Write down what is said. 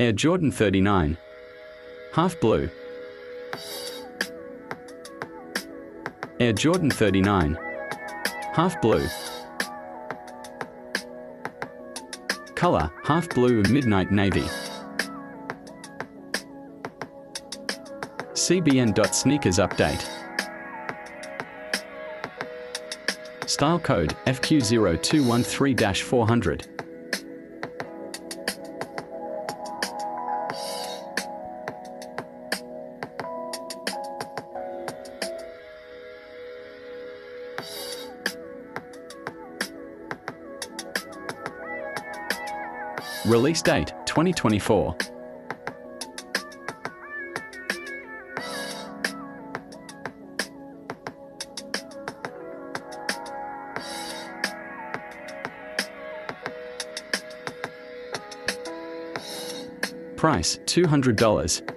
Air Jordan 39. Half blue. Air Jordan 39. Half blue. Color, half blue midnight navy. CBN.sneakers update. Style code FQ0213-400. Release date 2024. Price $200.